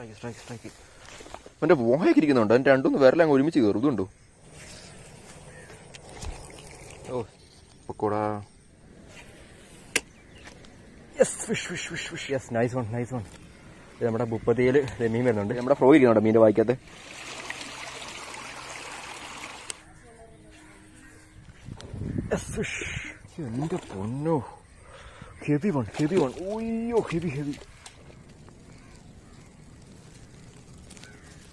Strike strike strike അവന്റെ വോഹയൊക്കെ ഇരിക്കുന്നുണ്ട്. അതിന്റെ രണ്ടൊന്ന് വിരല അങ്ങ് ഒരുമിച്ച് കയറും ഇതുണ്ടോ ഓ പൊക്കോടാ. Yes fish fish fish fish yes nice one nice one ഇത് നമ്മുടെ മുപ്പത്തിയിൽ മീൻ വരുന്നുണ്ട്. നമ്മുടെ ഫ്രോ ഇരിക്കുന്നുണ്ട് മീന്റെ വായിക്കകത്ത് എന്റെ പൊന്നോ. ഹെവി വൺ ഹെവി വൺ ഓയ്യോ ഹെവി ഹെവി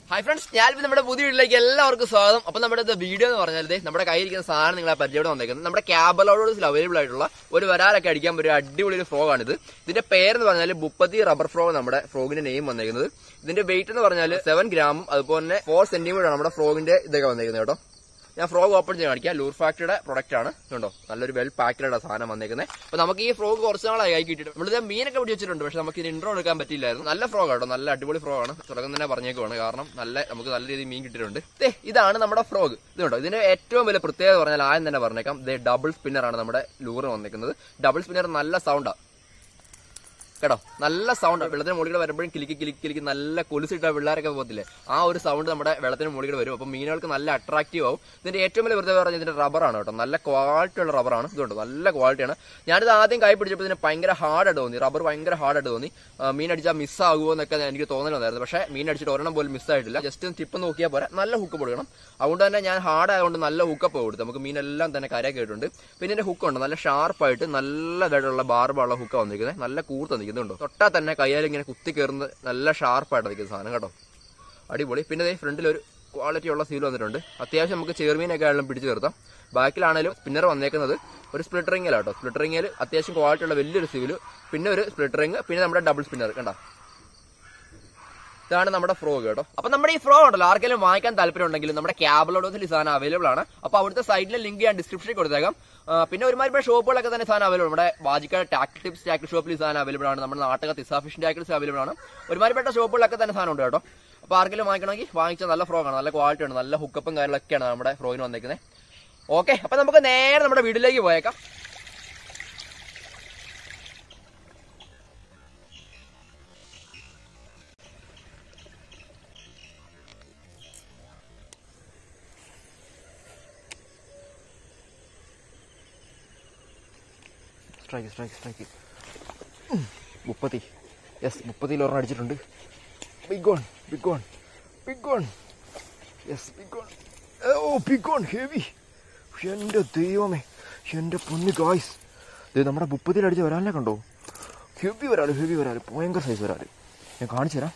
ഹായ് ഫ്രണ്ട്സ് ഞാനിപ്പോൾ നമ്മുടെ പുതിയ വീട്ടിലേക്ക് എല്ലാവർക്കും സ്വാഗതം. അപ്പോൾ നമ്മുടെ വീഡിയോ എന്ന് പറഞ്ഞാൽ നമ്മുടെ കയ്യിരിക്കുന്ന സാധനം നിങ്ങളെ പരിചയം വന്നേക്കുന്നത് നമ്മുടെ ക്യാബലോഡോസിൽ അവൈലബിൾ ആയിട്ടുള്ള ഒരു വരാലൊക്കെ അടിക്കാൻ പറ്റിയ അടിപൊളി ഒരു ഫ്രോഗ് ആണിത്. ഇതിന്റെ പേരെന്ന് പറഞ്ഞാൽ മുപ്പത്തി റബ്ബർ ഫ്രോഗ് നമ്മുടെ ഫ്രോഗിന്റെ നെയിം വന്നേക്കുന്നത്. ഇതിന്റെ വെയിറ്റ് എന്ന് പറഞ്ഞാൽ സെവൻ ഗ്രാമും അതുപോലെ തന്നെ ഫോർ സെന്റിമീറ്റർ ആണ് നമ്മുടെ ഫ്രോഗിന്റെ ഇതൊക്കെ വന്നേക്കുന്നത് കേട്ടോ. ഞാൻ ഫ്രോഗ് ഓപ്പൺ ചെയ്യാൻ കാണിക്കാം. ലൂർ ഫാക്ടറിയുടെ പ്രൊഡക്റ്റ് ആണ്. കണ്ടോ നല്ലൊരു വെൽ പാക്ഡ് സാധനം വന്നേക്കുന്നത് അപ്പൊ നമുക്ക് ഈ ഫ്രോഗ് കുറച്ച് നാളായി കൈ കിട്ടിയിട്ട്. നമ്മളിത് മീനൊക്കെ പിടി വെച്ചിട്ടുണ്ട്. പക്ഷെ നമുക്ക് ഇത് ഇൻട്രോ എടുക്കാൻ പറ്റില്ലായിരുന്നു നല്ല ഫ്രോഗ് ആട്ടോ. നല്ല അടിപൊളി ഫ്രോഗ് ആണ്. തുടക്കം തന്നെ പറഞ്ഞേക്കുവാണ്. കാരണം നല്ല നമുക്ക് നല്ല രീതിയിൽ മീൻ കിട്ടിയിട്ടുണ്ട്. ഇതാണ് നമ്മുടെ ഫ്രോഗ് ഇത് കണ്ടോ ഇതിന്റെ ഏറ്റവും വലിയ പ്രത്യേകത പറഞ്ഞാൽ ആദ്യം തന്നെ പറഞ്ഞേക്കാം. ദേ ഡബിൾ സ്പിന്നർ ആണ് നമ്മുടെ ലൂറ് വന്നേക്കുന്നത്. ഡബിൾ സ്പിന്നർ നല്ല സൗണ്ടാണ് കേട്ടോ നല്ല സൗണ്ട് വെള്ളത്തിന് മുകളിൽ വരുമ്പോഴും കിലിക്ക് കിലിക്ക് കിലിക്ക് നല്ല കൊലുസിട്ട പിള്ളേരൊക്കെ പോകത്തില്ലേ? ആ ഒരു സൗണ്ട് നമ്മുടെ വെള്ളത്തിന് മുകളിൽ വരും. അപ്പോൾ മീനുകൾക്ക് നല്ല അട്രാക്റ്റീവ് ആവും. ഇതിന്റെ ഏറ്റവും വലിയ വെറുതെ പറഞ്ഞാൽ ഇതിന്റെ റബ്ബറാണ് കേട്ടോ. നല്ല ക്വാളിറ്റി ഉള്ള റബ്ബറാണ് ഇതുണ്ട് നല്ല ക്വാളിറ്റിയാണ് ഞാനിത് ആദ്യം കൈ പിടിച്ചപ്പോൾ ഇതിന് ഭയങ്കര ഹാർഡായിട്ട് തോന്നി. റബ്ബർ ഭയങ്കര ഹാർഡായിട്ട് തോന്നി. മീൻ അടിച്ചാൽ മിസ്സാകുമോ എന്നൊക്കെ എനിക്ക് തോന്നലുണ്ടായിരുന്നു. പക്ഷേ മീൻ അടിച്ചിട്ട് ഒരെണ്ണം പോലും മിസ്സായിട്ടില്ല ജസ്റ്റ് ടിപ്പ് നോക്കിയാൽ പോരാ. നല്ല ഹുക്ക് കൊടുക്കണം അതുകൊണ്ട് തന്നെ ഞാൻ ഹാർഡ് ആയതുകൊണ്ട് നല്ല ഹുക്കപ്പ് കൊടുത്തു. നമുക്ക് മീനെല്ലാം തന്നെ കരയൊക്കെ ഇട്ടുണ്ട് പിന്നെ ഇതിന്റെ ഹുക്ക് ഉണ്ട്. നല്ല ഷാർപ്പായിട്ട് നല്ലതായിട്ടുള്ള ബാർബുള്ള ഹുക്ക വന്നിരിക്കുന്നത്. നല്ല കൂർത്ത് നിൽക്കുന്നുണ്ടോ തൊട്ടാൽ തന്നെ കയ്യാൽ ഇങ്ങനെ കുത്തി കയറുന്ന നല്ല ഷാർപ്പായിട്ട് നിൽക്കുന്ന സാധനം കേട്ടോ. അടിപൊളി. പിന്നെ ഇതേ ഫ്രണ്ടിൽ ഒരു ക്വാളിറ്റി ഉള്ള സീൽ വന്നിട്ടുണ്ട്. അത്യാവശ്യം നമുക്ക് ചെറുമീനൊക്കെ ആണെങ്കിലും പിടിച്ചു നിർത്താം. ബാക്കിലാണെങ്കിലും സ്പിന്നർ വന്നേക്കുന്നത് ഒരു സ്പ്ലിറ്ററിങ്ങിലാട്ടോ സ്പ്ലിറ്ററിംഗിൽ അത്യാവശ്യം ക്വാളിറ്റി ഉള്ള വലിയൊരു സീൽ പിന്നെ ഒരു സ്പ്ലിറ്ററിങ് പിന്നെ നമ്മുടെ ഡബിൾ സ്പിന്നർ കണ്ടോ? ഇതാണ് നമ്മുടെ ഫ്രോ കേട്ടോ. അപ്പൊ നമ്മുടെ ഈ ഫ്രോ ഉണ്ടല്ലോ ആർക്കെങ്കിലും വാങ്ങിക്കാൻ താല്പര്യം ഉണ്ടെങ്കിൽ നമ്മുടെ ക്യാബിലോട് ഈ സാധനം അവൈലബിൾ ആണ്. അപ്പൊ അവിടുത്തെ സൈറ്റിലെ ലിങ്ക് ഞാൻ ഡിസ്ക്രിപ്ഷനിൽ കൊടുത്തേക്കാം. പിന്നെ ഒരുമാതിരി ഷോപ്പുകളൊക്കെ തന്നെ സാധനം അവൈലബിൾ നമ്മുടെ വാജിക്കാട് ടാക്ടി ടിപ്സ് ടാക്കിൾ ഷോപ്പിൽ സാധനം അവൈലബിൾ ആണ്. നമ്മുടെ നാട്ടുകാർ ഇസാഫിഷൻ ടാക്കിൾസ് അവൈലബിൾ ആണ്. ഒരുമാതിരിപ്പെട്ട ഷോപ്പുകളൊക്കെ തന്നെ സാധനം ഉണ്ട് കേട്ടോ. അപ്പോൾ ആർക്കെങ്കിലും വാങ്ങിക്കണമെങ്കിൽ വാങ്ങിച്ചാൽ നല്ല ഫ്രോഗ് ആണ്. നല്ല ക്വാളിറ്റി ആണ്. നല്ല ഹുക്കപ്പും കാര്യങ്ങളൊക്കെയാണ് നമ്മുടെ ഫ്രോഗിന് വന്നേക്കുന്നത് ഓക്കെ അപ്പൊ നമുക്ക് നേരെ നമ്മുടെ വീട്ടിലേക്ക് പോയേക്കാം. സ്ട്രൈക്ക് സ്ട്രൈക്ക് സ്ട്രൈക്ക് മുപ്പത്തി. യെസ് മുപ്പത്തിയിൽ ഒരെണ്ണം അടിച്ചിട്ടുണ്ട്. Big gone big gone big gone yes big gone ഓ ബിഗ് ഗോൺ ഹെവി എന്റെ ദൈവമേ എന്റെ പൊന്ന് ഗായ്സ് ഇത് നമ്മുടെ മുപ്പതിൽ അടിച്ച് വരാനല്ലേ കണ്ടോ? ഹെവി വരാൽ ഹെവി വരാൽ ഭയങ്കര സൈസ് വരാൽ ഞാൻ കാണിച്ചു തരാം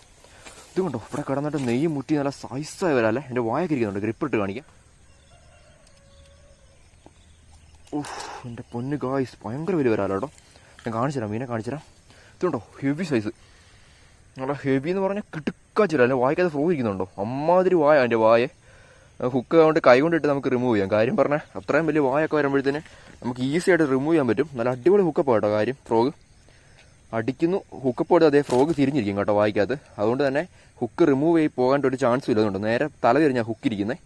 ഇത് കണ്ടോ? ഇവിടെ കിടന്നിട്ട് നെയ്യ് മുട്ടി നല്ല സൈസായി വരാല്ലേ എന്റെ വായൊക്കെ ഇരിക്കുന്നുണ്ട് ഗ്രിപ്പ് ഇട്ട് കാണിക്കാം. എന്റെ പൊന്ന് ഗായ്സ് ഭയങ്കര വലിയ വരാലോ കേട്ടോ ഞാൻ കാണിച്ചു തരാം മീനെ കാണിച്ചു തരാം ഇതുണ്ടോ ഹെവി സൈസ് നല്ല ഹെവി എന്ന് പറഞ്ഞാൽ കിടുക്കാച്ചില്ല അല്ലെ? വായിക്കാതെ ഫ്രോ ഇരിക്കുന്നുണ്ടോ? അമ്മാതിരി വായ എന്റെ വായ. ഹുക്ക് കൊണ്ട് കൈ കൊണ്ടിട്ട് നമുക്ക് റിമൂവ് ചെയ്യാം. കാര്യം പറഞ്ഞാൽ അത്രയും വലിയ വായൊക്കെ വരുമ്പോഴത്തേന് നമുക്ക് ഈസി ആയിട്ട് റിമൂവ് ചെയ്യാൻ പറ്റും. നല്ല അടിപൊളി ഹുക്കപ്പ് കേട്ടോ കാര്യം. ഫ്രോഗ് അടിക്കുന്നു ഹുക്കപ്പ് കൊടുത്ത് അതേ ഫ്രോഗ് തിരിഞ്ഞിരിക്കും കേട്ടോ വായിക്കാത്ത. അതുകൊണ്ട് തന്നെ ഹുക്ക് റിമൂവ് ചെയ്ത് പോകാൻ ഒരു ചാൻസ് ഇല്ലതുകൊണ്ട് നേരെ തല തിരിഞ്ഞാൽ ഹുക്ക് ഇരിക്കുന്നത്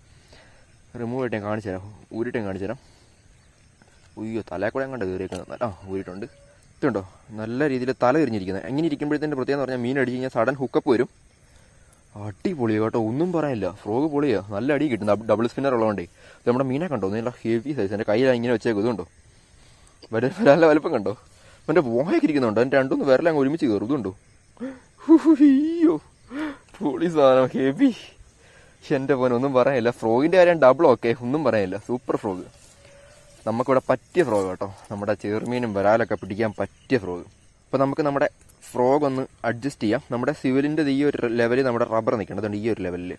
റിമൂവ് ആയിട്ട് ഞാൻ കാണിച്ചു തരാം ഊരിട്ട് ഞാൻ കാണിച്ചു തരാം ഉയ്യോ തലേ കൂടെ അങ്ങോട്ട് കയറിയേക്കുന്നത്? ആ ഊരിട്ടുണ്ട് ഇതുണ്ടോ? നല്ല രീതിയിൽ തല തിരിഞ്ഞിരിക്കുന്നത് എങ്ങനെ ഇരിക്കുമ്പോഴത്തേന്റെ പ്രത്യേകം പറഞ്ഞാൽ മീൻ അടിച്ച് കഴിഞ്ഞാൽ സഡൻ ഹുക്കപ്പ് വരും. അടിപൊളി കേട്ടോ. ഒന്നും പറയാനില്ല. ഫ്രോഗ് പൊളിയാ. നല്ല അടി കിട്ടും. ഡബിൾ സ്പിന്നർ ഉള്ളതുകൊണ്ടേ. ഇത് നമ്മുടെ മീനെ കണ്ടോ? നല്ല ഹെവി സൈസ് എന്റെ കയ്യിൽ ഇങ്ങനെ വെച്ചേക്കും. ഇതുണ്ടോ? വര നല്ല വലുപ്പം കണ്ടോ? എന്റെ വായൊക്കെ ഇരിക്കുന്നുണ്ടോ. എന്റെ രണ്ടൊന്ന് അങ്ങ് ഒരുമിച്ച് കയറും. ഇതുണ്ടോ? അയ്യോ. പൊളി സാധനം. ഹെവി എന്റെ പോലെ ഒന്നും പറയാനില്ല. ഫ്രോഗിന്റെ കാര്യം ഡബിൾ ഓക്കെ ഒന്നും പറയാനില്ല. സൂപ്പർ ഫ്രോഗ് നമുക്കിവിടെ പറ്റിയ ഫ്രോഗ് കേട്ടോ. നമ്മുടെ ചെറുമീനും വരാലൊക്കെ പിടിക്കാൻ പറ്റിയ ഫ്രോഗ് അപ്പോൾ നമുക്ക് നമ്മുടെ ഫ്രോഗ് ഒന്ന് അഡ്ജസ്റ്റ് ചെയ്യാം. നമ്മുടെ സിവിലിന്റെ ഈ ഒരു ലെവലിൽ നമ്മുടെ റബ്ബർ നിൽക്കേണ്ടതുണ്ട് ഈ ഒരു ലെവലിൽ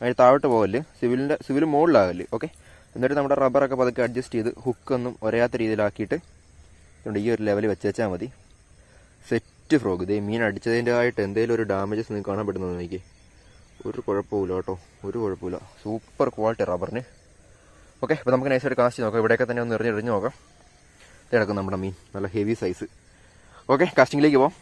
അതിന് താഴോട്ട് പോകൽ. സിവിലിന്റെ സിവിൽ മുകളിലാകൽ. ഓക്കെ എന്നിട്ട് നമ്മുടെ റബ്ബറൊക്കെ പതുക്കെ അഡ്ജസ്റ്റ് ചെയ്ത് ഹുക്കൊന്നും ഒരയാത്ത രീതിയിലാക്കിയിട്ട് അതുകൊണ്ട് ഈ ഒരു ലെവലിൽ വെച്ച് വെച്ചാൽ മതി. സെറ്റ് ഫ്രോഗ് ഇതേ മീൻ അടിച്ചതിന്റെ ആയിട്ട് എന്തെങ്കിലും ഒരു ഡാമേജസ് നിങ്ങൾക്ക് കാണാൻ പറ്റുന്നത് എനിക്ക് ഒരു കുഴപ്പമില്ല കേട്ടോ. ഒരു കുഴപ്പമില്ല സൂപ്പർ ക്വാളിറ്റി റബ്ബറിന് ഓക്കെ അപ്പോൾ നമുക്ക് നൈസ് ഒരു കാസ്റ്റ് നോക്കാം. ഇവിടെയൊക്കെ തന്നെ ഒന്ന് എറിഞ്ഞെറിഞ്ഞ് നോക്കാം. കിടക്കും നമ്മുടെ മീൻ. നല്ല ഹെവി സൈസ് ഓക്കെ കാസ്റ്റിംഗിലേക്ക് പോവാം.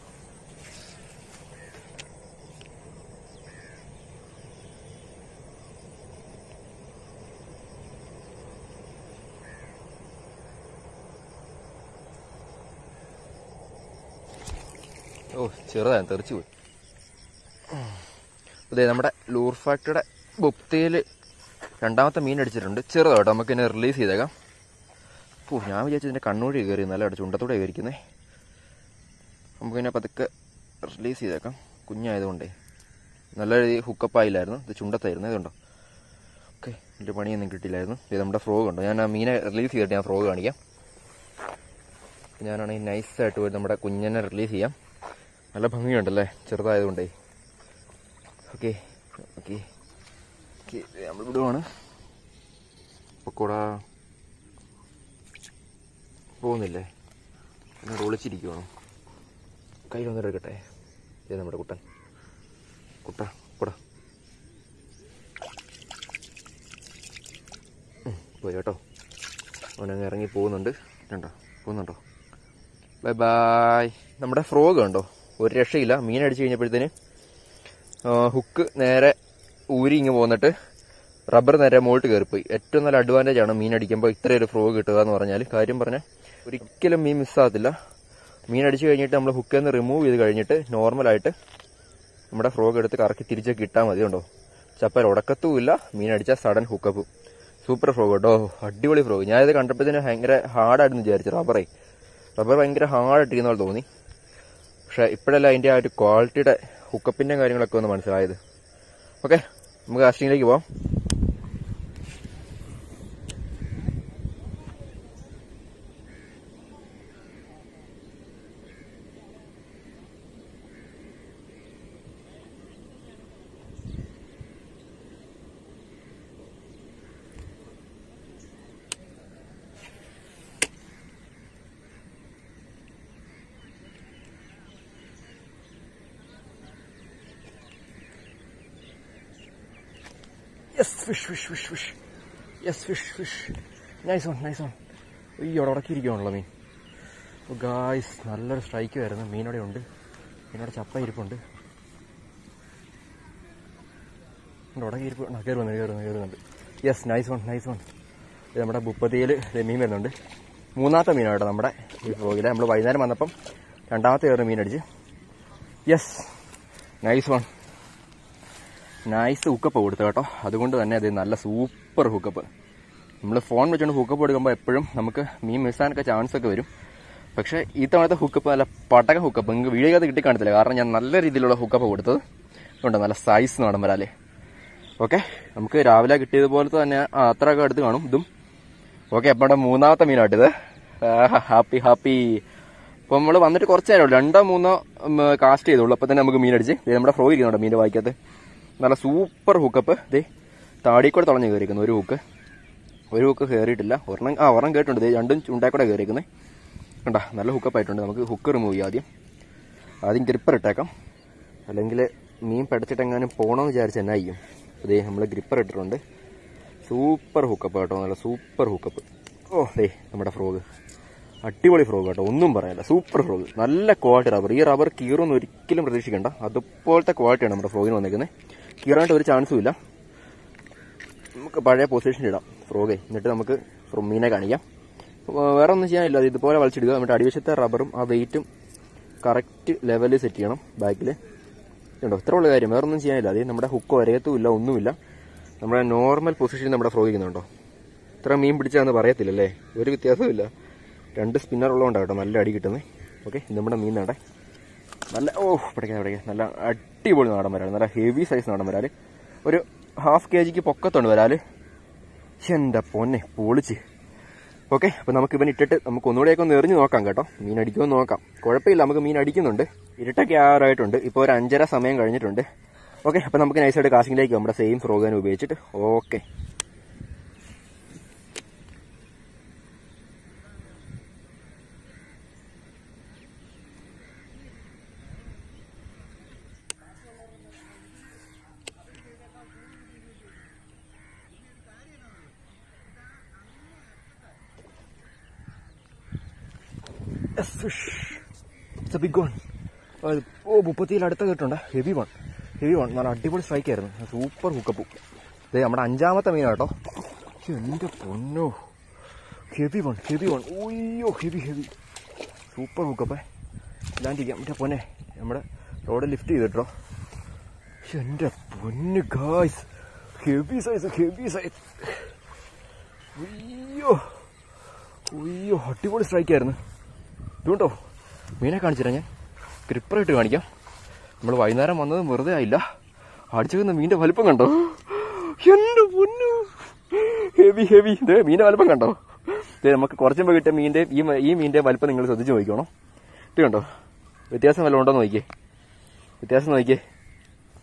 ഓ ചെറുതാണ് തെറിച്ചു പോയി. അതെ നമ്മുടെ ലൂർ ഫാക്ടറിയുടെ ബുപ്തയിൽ രണ്ടാമത്തെ മീൻ അടിച്ചിട്ടുണ്ട്. ചെറുതായിട്ട് നമുക്ക് ഇതിനെ റിലീസ് ചെയ്തേക്കാം. ഓ ഞാൻ വിചാരിച്ചു ഇതിന്റെ കണ്ണൂഴി കയറി നല്ല അവിടെ ചുണ്ടത്തൂടെ കയറിക്കുന്നേ നമുക്കിതിനെ പതുക്കെ റിലീസ് ചെയ്തേക്കാം. കുഞ്ഞായതുകൊണ്ടേ. നല്ല രീതി ഹുക്കപ്പ് ആയില്ലായിരുന്നു. ഇത് ചുണ്ടത്തായിരുന്നു ഇതുണ്ടോ? ഓക്കെ എന്റെ പണിയൊന്നും കിട്ടിയില്ലായിരുന്നു. ഇത് നമ്മുടെ ഫ്രോഗ് ഉണ്ടോ? ഞാൻ ആ മീനെ റിലീസ് ചെയ്തിട്ട് ഞാൻ ഫ്രോഗ് കാണിക്കാം. ഞാനാണെങ്കിൽ നൈസായിട്ട് പോയി നമ്മുടെ കുഞ്ഞിനെ റിലീസ് ചെയ്യാം. നല്ല ഭംഗിയുണ്ടല്ലേ? ചെറുതായതുകൊണ്ടേ. ഓക്കെ ഓക്കെ ഓക്കെ നമ്മൾ വിടുവാണ്. പക്കോട. പോകുന്നില്ലേ? എന്നോട് ഒളിച്ചിരിക്കുവാണോ കയ്യിലൊന്നും എടുക്കട്ടെ. ഇത് നമ്മുടെ കുട്ടൻ. കുട്ട കൂടാ പോയി കേട്ടോ. അവനങ്ങ് ഇറങ്ങി പോകുന്നുണ്ട്. കണ്ടോ പോകുന്നുണ്ടോ? ബൈ ബായ് നമ്മുടെ ഫ്രോഗ് ഉണ്ടോ ഒരു രക്ഷയില്ല. മീൻ അടിച്ചു കഴിഞ്ഞപ്പോഴത്തേന് ഹുക്ക് നേരെ ഊരി ഇങ്ങ് പോന്നിട്ട് റബ്ബർ നേരെ മുകളിൽ കയറിപ്പോയി. ഏറ്റവും നല്ല അഡ്വാന്റേജ് ആണ് മീൻ അടിക്കുമ്പോൾ ഇത്രയും ഒരു ഫ്രോഗ് കിട്ടുക എന്ന് പറഞ്ഞാൽ കാര്യം പറഞ്ഞാൽ ഒരിക്കലും മീൻ മിസ്സാകത്തില്ല മീൻ അടിച്ചു കഴിഞ്ഞിട്ട് നമ്മൾ ഹുക്കിൽ നിന്ന് റിമൂവ് ചെയ്ത് കഴിഞ്ഞിട്ട് നോർമലായിട്ട് നമ്മുടെ ഫ്രോഗ് എടുത്ത് കറക്കി തിരിച്ചൊക്കെ ഇട്ടാൽ മതി ഉണ്ടോ ചപ്പൽ ഉടക്കത്തുമില്ല മീൻ അടിച്ചാൽ സഡൻ ഹുക്കപ്പും സൂപ്പർ ഫ്രോഗ് കേട്ടോ. അടിപൊളി ഫ്രോഗ് ഞാനിത് കണ്ടപ്പോഴത്തേന് ഭയങ്കര ഹാർഡായിരുന്നു വിചാരിച്ചു. റബ്ബറേ റബ്ബർ ഭയങ്കര ഹാർഡായിട്ടിരിക്കുന്ന പോലെ തോന്നി. പക്ഷേ ഇപ്പോഴല്ല അതിന്റെ ആ ഒരു ക്വാളിറ്റിയുടെ ഹുക്കപ്പിന്റെ കാര്യങ്ങളൊക്കെ ഒന്ന് മനസ്സിലായത്. ഓക്കെ നമുക്ക് കാസ്റ്റിങ്ങിലേക്ക് പോവാം yes fish fish fish fish. Yes, fish fish nice one nice one ഈ ഉടക്കിയിരിക്കുകയാണല്ലോ മീൻ. ഗായ്സ് നല്ലൊരു സ്ട്രൈക്ക് വരുന്നു മീനോടെ ഉണ്ട്. മീനോടെ ചപ്പ ഇരിപ്പുണ്ട്. ഉടക്കി ഇരിപ്പ് ആ, കയറി വന്നു കയറി വന്നു കയറുന്നുണ്ട് yes nice one nice one ഇത് നമ്മുടെ മുപ്പത്തിയിൽ മീൻ വരുന്നുണ്ട്. മൂന്നാമത്തെ മീനാണ് നമ്മുടെ ഈ ഫ്രോഗിൽ നമ്മൾ വൈകുന്നേരം വന്നപ്പം രണ്ടാമത്തെ കയറി മീൻ അടിച്ച്. Yes nice one nice hookup കൊടുത്തു കേട്ടോ. അതുകൊണ്ട് തന്നെ അത് നല്ല സൂപ്പർ ഹുക്കപ്പ് നമ്മൾ ഫോൺ വെച്ചുകൊണ്ട് ഹുക്കപ്പ് എടുക്കുമ്പോൾ എപ്പോഴും നമുക്ക് മീൻ മിസ്സാനൊക്കെ ചാൻസ് ഒക്കെ വരും. പക്ഷേ ഈ തവണത്തെ ഹുക്കപ്പ് നല്ല പടക ഹുക്കപ്പ് നിങ്ങൾക്ക് വീഡിയോക്കകത്ത് കിട്ടി കാണത്തില്ല കാരണം ഞാൻ നല്ല രീതിയിലുള്ള ഹുക്കപ്പ് കൊടുത്തത്. അതുകൊണ്ട് നല്ല സൈസ് നടൻ വരാല്ലേ ഓക്കെ നമുക്ക് രാവിലെ കിട്ടിയതുപോലത്തെ തന്നെ അത്രയൊക്കെ അടുത്ത് കാണും. ഇതും. ഓക്കെ അപ്പം നമ്മുടെ മൂന്നാമത്തെ മീനാട്ടിത് ഹാപ്പി ഹാപ്പി അപ്പോൾ നമ്മൾ വന്നിട്ട് കുറച്ച് നേരമുള്ളൂ രണ്ടോ മൂന്നോ കാസ്റ്റ് ചെയ്തോളൂ അപ്പോൾ തന്നെ നമുക്ക് മീനടിച്ച്. നമ്മുടെ ഫ്രോ ഇരിക്കുന്നുണ്ടോ മീന്റെ വായിക്കകത്ത്. നല്ല സൂപ്പർ ഹുക്കപ്പ്. ദേ താടിക്കൂടെ തുളഞ്ഞ് കയറിയിരിക്കുന്നു ഒരു ഹുക്ക്. ഒരു ഹുക്ക് കയറിയിട്ടില്ല ഒരെണ്ണം ആ ഒരെണ്ണം കേട്ടിട്ടുണ്ട്. ദേ രണ്ടും ചുണ്ടായിക്കൂടെ കയറിയിരിക്കുന്നത് കണ്ടാ നല്ല ഹുക്കപ്പ് ആയിട്ടുണ്ട് നമുക്ക് ഹുക്ക് റിമൂവ് ചെയ്യാം ആദ്യം. ആദ്യം ഗ്രിപ്പർ ഇട്ടേക്കാം. അല്ലെങ്കിൽ മീൻ പടച്ചിട്ടെങ്ങാനും പോകണമെന്ന് വിചാരിച്ച് തന്നെ ആയിരിക്കും അതേ നമ്മൾ ഗ്രിപ്പർ ഇട്ടിട്ടുണ്ട്. സൂപ്പർ ഹുക്കപ്പ് കേട്ടോ. നല്ല സൂപ്പർ ഹുക്കപ്പ്. ഓ ദേ നമ്മുടെ ഫ്രോഗ്. അടിപൊളി ഫ്രോഗ് കേട്ടോ. ഒന്നും പറയാനില്ല. Super frog. നല്ല ക്വാളിറ്റി റബ്ബർ ഈ റബ്ബർ കീറൊന്നും ഒരിക്കലും പ്രതീക്ഷിക്കണ്ട. അതുപോലത്തെ ക്വാളിറ്റിയാണ് നമ്മുടെ ഫ്രോഗിന് വന്നേക്കുന്നത് കീറാനായിട്ട് ഒരു ചാൻസും ഇല്ല. നമുക്ക് പഴയ പൊസിഷനിൽ ഇടാം. ഫ്രോഗേ എന്നിട്ട് നമുക്ക് മീനെ കാണിക്കാം. വേറെ ഒന്നും ചെയ്യാനില്ല. അത് ഇതുപോലെ വലിച്ചിടുക. എന്നിട്ട് അടിവശത്തെ റബ്ബറും ആ വെയിറ്റും കറക്റ്റ് ലെവലിൽ സെറ്റ് ചെയ്യണം ബാക്കിൽ ഉണ്ടോ ഇത്ര ഉള്ള കാര്യം. വേറൊന്നും ചെയ്യാനില്ല. അത് നമ്മുടെ ഹുക്ക് ഇല്ല ഒന്നുമില്ല. നമ്മുടെ നോർമൽ പൊസിഷനിൽ നമ്മുടെ ഫ്രോ ഇരിക്കുന്നുണ്ടോ? ഇത്ര മീൻ പിടിച്ചാന്ന് പറയത്തില്ലല്ലേ? ഒരു വ്യത്യാസമില്ല രണ്ട് സ്പിന്നർ ഉള്ളതുകൊണ്ടാണ് കേട്ടോ നല്ല അടി കിട്ടുന്നത്. ഓക്കെ നമ്മുടെ മീൻ നാടെ നല്ല ഓ പിടിക്കാൻ പിടിക്കാൻ നല്ല അടിപൊളി നാടൻ വരാൽ നല്ല ഹെവി സൈസ് നാടൻ വരാൽ ഒരു ഹാഫ് കെ ജിക്ക് പൊക്കത്തുണ്ട് വരാൽ എന്റെ പൊന്നെ പൊളിച്ച്. ഓക്കെ അപ്പോൾ നമുക്ക് ഇവൻ ഇട്ടിട്ട് നമുക്ക് ഒന്നുകൂടെയൊക്കെ ഒന്ന് എറിഞ്ഞ് നോക്കാം കേട്ടോ. മീൻ അടിക്കുമെന്ന് നോക്കാം. കുഴപ്പമില്ല നമുക്ക് മീൻ അടിക്കുന്നുണ്ട്. ഇരുട്ടൊക്കെ ആറായിട്ടുണ്ട്. ഇപ്പോൾ ഒരു അഞ്ചര സമയം കഴിഞ്ഞിട്ടുണ്ട്. ഓക്കെ അപ്പോൾ നമുക്ക് നൈസായിട്ട് കാശിങ്ങിലേക്ക് നമ്മുടെ സെയിം ഫ്രോഗാൻ ഉപയോഗിച്ചിട്ട്. Okay. It's a big one ഓ മുപ്പത്തിയിൽ അടുത്ത കേട്ടുണ്ട്. ഹെവി വൺ ഹെവി വൺ നല്ല അടിപൊളി സ്ട്രൈക്ക് ആയിരുന്നു. സൂപ്പർ ഹുക്കപ്പ് ഇത് നമ്മുടെ അഞ്ചാമത്തെ മീൻ കേട്ടോ എന്റെ പൊന്നോ. ഹെവി വൺ ഹെവി വൺ ഓയ്യോ ഹെവി ഹെവി സൂപ്പർ ഹുക്കപ്പേ ഇല്ലാണ്ടിരിക്കാം മറ്റേ പൊന്നെ. നമ്മുടെ റോഡ് ലിഫ്റ്റ് ചെയ്തിട്ടോ എന്റെ പൊന്ന് guys heavy size heavy size അയ്യോ അയ്യോ അടിപൊളി സ്ട്രൈക്ക് ആയിരുന്നു. ഇതുകൊണ്ടോ മീനെ കാണിച്ചിരാ ഞാൻ. ക്രിപ്പറായിട്ട് കാണിക്കാം. നമ്മൾ വൈകുന്നേരം വന്നത് വെറുതെ ആയില്ല. അടിച്ചു മീന്റെ വലിപ്പം കണ്ടോ? എന്റെ പൊന്നു. ഹെവി ഹെവി ഇതേ മീന്റെ വലിപ്പം കണ്ടോ? ഇതേ നമുക്ക് കുറച്ചുമ്പോ കിട്ടിയ മീന്റെ ഈ ഈ മീന്റെ വലിപ്പം നിങ്ങൾ ശ്രദ്ധിച്ച് നോക്കിക്കോണം. ഇത് കണ്ടോ? വ്യത്യാസം വല്ലതും ഉണ്ടോ നോക്കിയേ വ്യത്യാസം നോക്കിയേ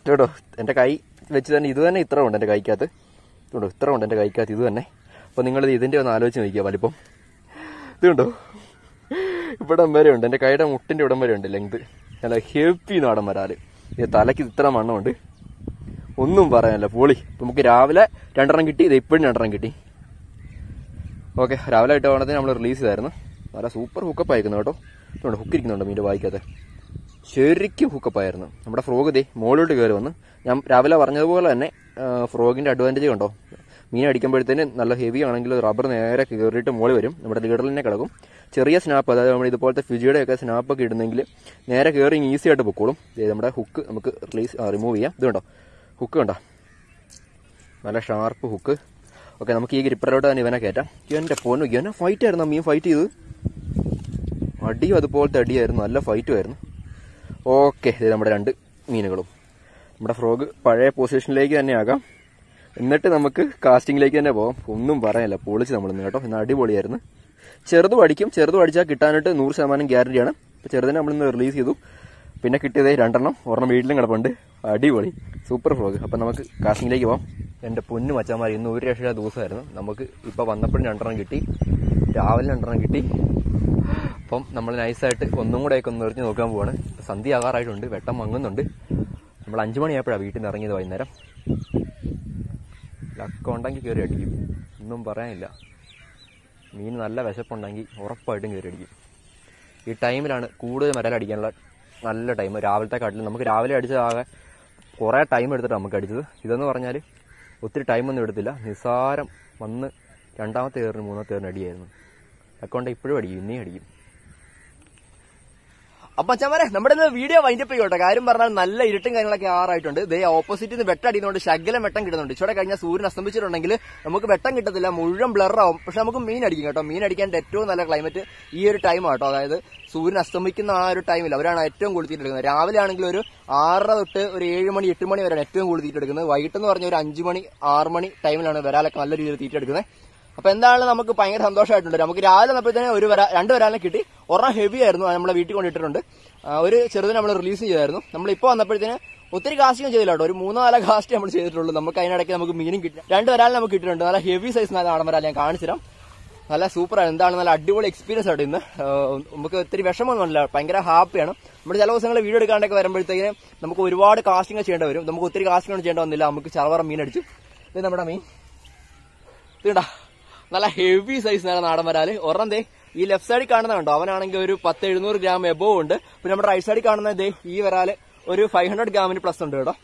കേട്ടോ എന്റെ കൈ വെച്ച് തന്നെ ഇത് തന്നെ ഇത്ര ഉണ്ട് എന്റെ കൈക്കകത്ത്. ഇതുണ്ടോ ഇത്ര ഉണ്ട് എന്റെ കൈക്കകത്ത് ഇത് തന്നെ. അപ്പോൾ നിങ്ങളിത് ഇതിന്റെ ഒന്ന് ആലോചിച്ച് നോക്കിയാൽ വലിപ്പം. ഇത് കണ്ടോ? ഇവിടം വരെ ഉണ്ട്. എന്റെ കൈയുടെ മുട്ടിന്റെ ഇവിടം വരെ ഉണ്ട് ലെങ്ത് നല്ല ഹെവി നാടൻ വരാൽ തലയ്ക്ക് ഇത്ര മണ്ണമുണ്ട് ഒന്നും പറയാനല്ല. പൊളി. നമുക്ക് രാവിലെ രണ്ടെണ്ണം കിട്ടി. ഇത് ഇപ്പോഴും രണ്ടെണ്ണം കിട്ടി. ഓക്കെ രാവിലെ ആയിട്ട് ഓണത്തിന് നമ്മൾ റിലീസ് ചെയ്തായിരുന്നു. നല്ല സൂപ്പർ ഹുക്കപ്പ് ആയിരുന്നു കേട്ടോ. ഇതുകൊണ്ട് ഹുക്ക് ഇരിക്കുന്നുണ്ട് മീന്റെ വായിക്കാതെ ശരിക്കും ഹുക്കപ്പ് ആയിരുന്നു. നമ്മുടെ ഫ്രോഗ് ദേ മുകളിലോട്ട് കയറി വന്ന്. ഞാൻ രാവിലെ പറഞ്ഞതുപോലെ തന്നെ ഫ്രോഗിന്റെ അഡ്വാന്റേജ് കണ്ടോ? മീൻ അടിക്കുമ്പോഴത്തേന് നല്ല ഹെവി ആണെങ്കിൽ റബ്ബർ നേരെ കയറിയിട്ട് മുകളിൽ വരും. നമ്മുടെ ലീഡറിൽ തന്നെ കിടക്കും. ചെറിയ സ്നാപ്പ് അതായത് നമ്മൾ ഇതുപോലത്തെ ഫിജിയുടെ ഒക്കെ സ്നാപ്പൊക്കെ ഇടുന്നെങ്കിൽ നേരെ കയറി ഈസി ആയിട്ട് പൊക്കോളും. നമ്മുടെ ഹുക്ക് നമുക്ക് റിലീസ് റിമൂവ് ചെയ്യാം. ഇത് കണ്ടോ? ഹുക്ക് കണ്ടോ? നല്ല ഷാർപ്പ് ഹുക്ക് ഓക്കെ നമുക്ക് ഈ ഗ്രിപ്പറിലോട്ട് തന്നെ ഇവനെ കയറ്റാം. എന്റെ പോന്നു ഇവനെ ഫൈറ്റ് ആയിരുന്നു മീൻ ഫൈറ്റ് ചെയ്ത്. അടിയും അതുപോലത്തെ അടിയായിരുന്നു. നല്ല ഫൈറ്റും ആയിരുന്നു. ഓക്കെ ഇത് നമ്മുടെ രണ്ട് മീനുകളും. നമ്മുടെ ഫ്രോഗ് പഴയ പൊസിഷനിലേക്ക് തന്നെ ആകാം. എന്നിട്ട് നമുക്ക് കാസ്റ്റിംഗിലേക്ക് തന്നെ പോകാം ഒന്നും പറയാനില്ല. പൊളിച്ച് നമ്മൾ കേട്ടോ. എന്നാൽ അടിപൊളിയായിരുന്നു. ചെറുതും അടിക്കും ചെറുതും അടിച്ചാൽ കിട്ടാനായിട്ട് നൂറ് ശതമാനം ഗ്യാരണ്ടിയാണ് ചെറുതിനെ നമ്മളിന്ന് റിലീസ് ചെയ്തു. പിന്നെ കിട്ടിയത് രണ്ടെണ്ണം. ഒരെണ്ണം വീട്ടിലും കിടപ്പുണ്ട്. അടിപൊളി. സൂപ്പർ ഫ്രോഗ് അപ്പം നമുക്ക് കാസ്റ്റിംഗിലേക്ക് പോകാം എന്റെ പൊന്നു മച്ചന്മാർ ഇന്ന് ഒരു രക്ഷ ദിവസമായിരുന്നു. നമുക്ക് ഇപ്പോൾ വന്നപ്പോഴും രണ്ടെണ്ണം കിട്ടി. രാവിലെ രണ്ടെണ്ണം കിട്ടി. അപ്പം നമ്മൾ നൈസായിട്ട് ഒന്നും കൂടെ ഒക്കെ ഒന്ന് എറിഞ്ഞ് നോക്കാൻ പോവാണ്. സന്ധ്യ ആകാറായിട്ടുണ്ട്. വെട്ടം മങ്ങുന്നുണ്ട്. നമ്മൾ അഞ്ചു മണിയായപ്പോഴാണ് വീട്ടിൽ നിന്ന് ഇറങ്ങിയത് വൈകുന്നേരം. ലക്ക ഉണ്ടെങ്കിൽ കയറി അടിക്കും. ഒന്നും പറയാനില്ല. മീൻ നല്ല വിശപ്പുണ്ടെങ്കിൽ ഉറപ്പായിട്ടും കയറി അടിക്കും. ഈ ടൈമിലാണ് കൂടുതൽ മരലടിക്കാനുള്ള നല്ല ടൈം. രാവിലത്തെ കാട്ടിൽ നമുക്ക് രാവിലെ അടിച്ചതാകെ കുറേ ടൈം എടുത്തിട്ട് നമുക്ക് അടിച്ചത്. ഇതെന്ന് പറഞ്ഞാൽ ഒത്തിരി ടൈമൊന്നും എടുത്തില്ല. നിസ്സാരം വന്ന് രണ്ടാമത്തെ ഏറിന് മൂന്നാമത്തെ ഏറിന് അടിയായിരുന്നു. അക്കൗണ്ട് ഇപ്പോഴും അടിക്കും. ഇന്നേ അടിക്കും. അപ്പൊ ചമരെ നമ്മുടെ ഇന്ന് വീഡിയോ വൈൻഡപ്പ് ചെയ്യോട്ടെ. കാര്യം പറഞ്ഞാൽ നല്ല ഇരുട്ടും കാര്യങ്ങളൊക്കെ ആറായിട്ടുണ്ട്. ദേ ഓപ്പോസിറ്റ് നിന്ന് വെട്ടം അടിയുന്നതുകൊണ്ട് ശകലം വെട്ടം കിട്ടുന്നുണ്ട്. ഇച്ചോടെ കഴിഞ്ഞാൽ സൂര്യൻ അസ്തമിച്ചിട്ടുണ്ടെങ്കിൽ നമുക്ക് വെട്ടം കിട്ടത്തില്ല. മുഴുവൻ ബ്ലറാവും പക്ഷെ നമുക്ക് മീൻ അടിക്കും കേട്ടോ. മീൻ അടിക്കാൻ ഏറ്റവും നല്ല ക്ലൈമറ്റ് ഈ ഒരു ടൈം ആട്ടോ. അതായത് സൂര്യൻ അസ്തമിക്കുന്ന ആ ഒരു ടൈമിൽ അവരാണ് ഏറ്റവും കൂടുതൽ എടുക്കുന്നത്. രാവിലെ ആണെങ്കിൽ ഒരു ആറര തൊട്ട് ഒരു ഏഴ് മണി എട്ട് മണി വരെയാണ് ഏറ്റവും കൂടുതൽ എടുക്കുന്നത്. വൈകിട്ട് എന്ന് പറഞ്ഞ ഒരു അഞ്ച് മണി ആറ് മണി ടൈമിലാണ് വരാലൊക്കെ നല്ല രീതിയിൽ തീറ്റെടുക്കുന്നത് അപ്പൊ എന്താണ് നമുക്ക് ഭയങ്കര സന്തോഷമായിട്ടുണ്ട്. നമുക്ക് രാവിലെ വന്നപ്പോഴത്തേനെ ഒരു വരാ രണ്ട് വരാലിനെ കിട്ടി. ഒരെണ്ണം ഹെവി ആയിരുന്നു നമ്മളെ വീട്ടിൽ കൊണ്ടിട്ടിട്ടുണ്ട്. ഒരു ചെറുതിനെ നമ്മൾ റിലീസ് ചെയ്തായിരുന്നു. നമ്മൾ ഇപ്പോൾ വന്നപ്പോഴത്തേന് ഒത്തിരി കാസ്റ്റിംഗ് ചെയ്തില്ല കേട്ടോ ഒരു മൂന്നോ നാലോ കാസ്റ്റ് നമ്മൾ ചെയ്തിട്ടുള്ളൂ. നമുക്ക് അതിനിടയ്ക്ക് നമുക്ക് മീനും കിട്ടി. രണ്ട് വരാലിനെ നമുക്ക് കിട്ടിയിട്ടുണ്ട്. നല്ല ഹെവി സൈസ് നല്ല ആടമരാൽ ഞാൻ കാണിച്ചു തരാം. നല്ല സൂപ്പറാണ് എന്താണ് നല്ല അടിപൊളി എക്സ്പീരിയൻസ് ആയിട്ട് ഇന്ന്. നമുക്ക് ഒത്തിരി വിഷമമൊന്നുമില്ല ഭയങ്കര ഹാപ്പിയാണ് നമ്മൾ ചില ദിവസങ്ങൾ വീഡിയോ എടുക്കാണ്ടൊക്കെ വരുമ്പോഴത്തേക്ക് നമുക്ക് ഒരുപാട് കാസ്റ്റിംഗ് ചെയ്യേണ്ടി വരും. നമുക്ക് ഒത്തിരി കാസ്റ്റിംഗ് ചെയ്യേണ്ടി വന്നില്ല. നമുക്ക് ചറവറ മീൻ അടിച്ചു ഇത് നമ്മുടെ മീൻ. ഇതുണ്ടാ നല്ല ഹെവി സൈസ് നല്ല നാടൻ വരാൽ. ദേ ഈ ലെഫ്റ്റ് സൈഡിൽ കാണുന്ന കണ്ടോ? അവനാണെങ്കിൽ ഒരു പത്ത് എഴുന്നൂറ് ഗ്രാം എബോവ് ഉണ്ട്. പിന്നെ നമ്മുടെ റൈറ്റ് സൈഡിൽ കാണുന്ന ഇതേ ഈ വരാൽ ഒരു ഫൈവ് ഹൺഡ്രഡ് ഗ്രാമിന് പ്ലസ് ഉണ്ട് കേട്ടോ.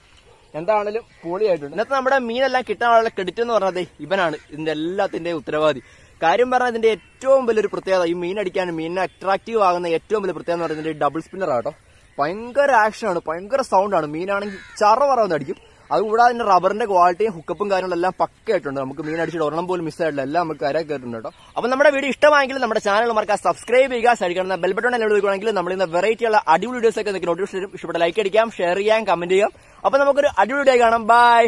എന്താണെങ്കിലും പൊളിയായിട്ടുണ്ട്. ഇന്നത്തെ നമ്മുടെ മീനെല്ലാം കിട്ടാനുള്ള ക്രെഡിറ്റ് എന്ന് പറഞ്ഞതേ ഇവനാണ് ഇതിന്റെ എല്ലാത്തിന്റെ ഉത്തരവാദി. കാര്യം പറഞ്ഞാൽ ഇതിന്റെ ഏറ്റവും വലിയൊരു പ്രത്യേകത ഈ മീൻ അടിക്കാൻ മീനിനെ അട്രാക്റ്റീവ് ആകുന്ന ഏറ്റവും വലിയ പ്രത്യേകത എന്ന് പറയുന്നത് ഡബിൾ സ്പിന്നർ ആട്ടോ ഭയങ്കര ആക്ഷനാണ് ഭയങ്കര സൗണ്ടാണ് മീനാണെങ്കിൽ ചറ പറന്ന് അടിക്കും. അതുകൂടാതെ തന്നെ റബ്ബറിന്റെ ക്വാളിറ്റിയും ഹുക്കപ്പും കാര്യങ്ങളെല്ലാം പക്കയായിട്ടുണ്ട് നമുക്ക് മീൻ അടിച്ചിട്ട് ഒരെണ്ണം പോലും മിസ്സായിട്ടില്ല എല്ലാം നമുക്ക് കര കേട്ടിട്ടുണ്ട് കേട്ടോ. അപ്പൊ നമ്മുടെ വീഡിയോ ഇഷ്ടമായെങ്കിൽ നമ്മുടെ ചാനൽ മറക്കാൻ സബ്സ്ക്രൈബ് ചെയ്യുക സഹിക്കണം ബെൽ ബട്ടൺ എല്ലാം നമ്മൾ ഇന്ന് വെറൈറ്റി ഉള്ള അടിപൊളി വീഡിയോസ് ഒക്കെ നോട്ടിഫിക്കേഷൻ ഇഷ്ടപ്പെട്ട ലൈക്ക് അടിക്കാം ഷെയർ ചെയ്യാം കമന്റ് ചെയ്യാം. അപ്പൊ നമുക്കൊരു അടിപൊളി വീഡിയോ കാണാം. ബൈ